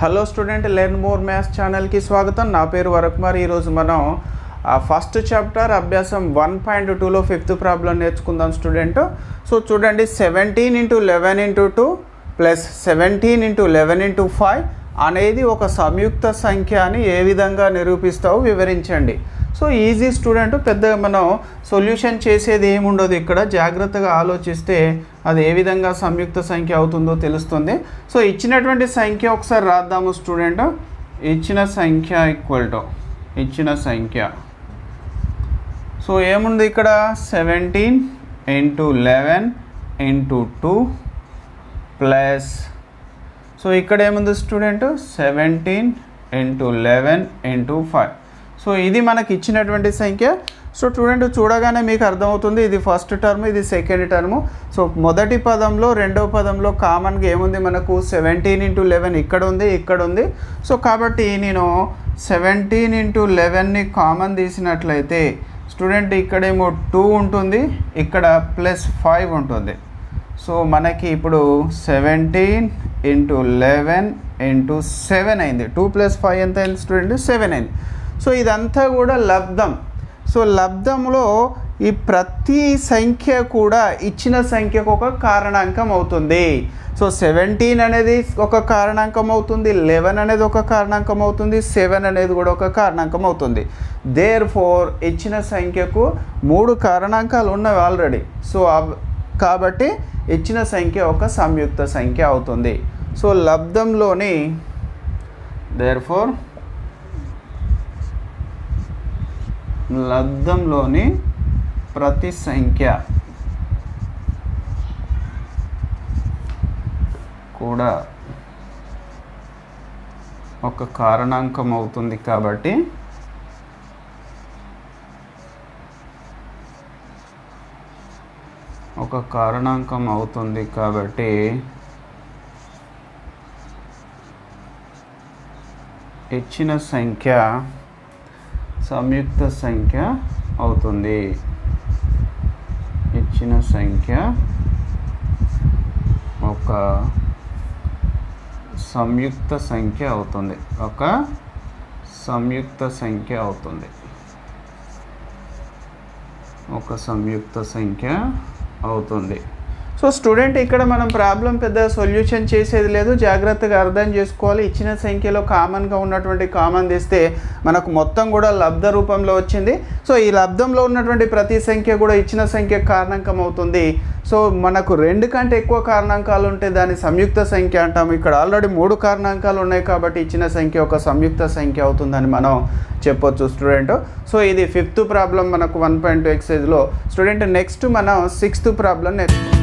Hello student learn more maths ఛానల్కి స్వాగతం. నా పేరు వరకుమార్. ఈరోజు మనం ఫస్ట్ చాప్టర్ అభ్యాసం వన్ పాయింట్ టూలో ఫిఫ్త్ ప్రాబ్లం నేర్చుకుందాం స్టూడెంట్ సో చూడండి seventeen into eleven into two plus seventeen into eleven into five అనేది ఒక సంయుక్త సంఖ్య అని ఏ విధంగా నిరూపిస్తావో వివరించండి. సో ఈజీ స్టూడెంట్ పెద్దగా మనం సొల్యూషన్ చేసేది ఏముండదు ఇక్కడ. జాగ్రత్తగా ఆలోచిస్తే అది ఏ విధంగా సంయుక్త సంఖ్య అవుతుందో తెలుస్తుంది. సో ఇచ్చినటువంటి సంఖ్య ఒకసారి రాద్దాము స్టూడెంట్. ఇచ్చిన సంఖ్య ఈక్వల్ టు ఇచ్చిన సంఖ్య. సో ఏముంది ఇక్కడ? Seventeen into eleven into two plus so ఇక్కడ ఏముంది student? Seventeen into eleven into five so ఇది మనకి ఇచ్చినటువంటి సంఖ్య. సో స్టూడెంట్ చూడగానే మీకు అర్థమవుతుంది ఇది ఫస్ట్ టర్మ్ ఇది సెకండ్ టర్మ్ సో మొదటి పదంలో రెండవ పదంలో కామన్గా ఏముంది మనకు? సెవెంటీన్ ఇంటూ లెవెన్ ఇక్కడ ఉంది ఇక్కడ ఉంది. సో కాబట్టి నేను సెవెంటీన్ ఇంటూ లెవెన్ని కామన్ తీసినట్లయితే స్టూడెంట్ ఇక్కడేమో టూ ఉంటుంది ఇక్కడ ప్లస్ ఫైవ్ ఉంటుంది. సో మనకి ఇప్పుడు seventeen into eleven into seven అయింది. టూ ప్లస్ ఫైవ్ ఎంత అయింది స్టూడెంట్ సెవెన్ అయింది. సో ఇదంతా కూడా లబ్ధం. సో లబ్ధంలో ఈ ప్రతి సంఖ్య కూడా ఇచ్చిన సంఖ్యకు ఒక కారణాంకం అవుతుంది. సో సెవెంటీన్ అనేది ఒక కారణాంకం అవుతుంది. లెవెన్ అనేది ఒక కారణాంకం అవుతుంది. సెవెన్ అనేది కూడా ఒక కారణాంకం అవుతుంది. దేర్ ఫోర్ ఇచ్చిన సంఖ్యకు మూడు కారణాంకాలు ఉన్నవి ఆల్రెడీ. సో కాబట్టి ఇచ్చిన సంఖ్య ఒక సంయుక్త సంఖ్య అవుతుంది. సో లబ్ధంలోని దేర్ ఫోర్ లబ్ధంలోని ప్రతి సంఖ్య కూడా ఒక కారణాంకం అవుతుంది కాబట్టి ఒక కారణాంకం అవుతుంది కాబట్టి ఇచ్చిన సంఖ్య సంయుక్త సంఖ్య అవుతుంది. ఇచ్చిన సంఖ్య ఒక సంయుక్త సంఖ్య అవుతుంది. ఒక సంయుక్త సంఖ్య అవుతుంది. ఒక సంయుక్త సంఖ్య అవుతుంది. సో స్టూడెంట్ ఇక్కడ మనం ప్రాబ్లం పెద్ద సొల్యూషన్ చేసేది లేదు జాగ్రత్తగా అర్థం చేసుకోవాలి. ఇచ్చిన సంఖ్యలో కామన్గా ఉన్నటువంటి కామన్ తీస్తే మనకు మొత్తం కూడా లబ్ధ రూపంలో వచ్చింది. సో ఈ లబ్ధంలో ఉన్నటువంటి ప్రతి సంఖ్య కూడా ఇచ్చిన సంఖ్య కారణాంకం అవుతుంది. సో మనకు రెండు కంటే ఎక్కువ కారణాంకాలు ఉంటే దాన్ని సంయుక్త సంఖ్య అంటాము. ఇక్కడ ఆల్రెడీ మూడు కారణాంకాలు ఉన్నాయి కాబట్టి ఇచ్చిన సంఖ్య ఒక సంయుక్త సంఖ్య అవుతుందని మనం చెప్పొచ్చు స్టూడెంట్. సో ఇది ఫిఫ్త్ ప్రాబ్లం మనకు వన్ పాయింట్ టూ ఎక్సైజ్లో స్టూడెంట్ నెక్స్ట్ మనం సిక్స్త్ ప్రాబ్లం నేర్చుకుంటాం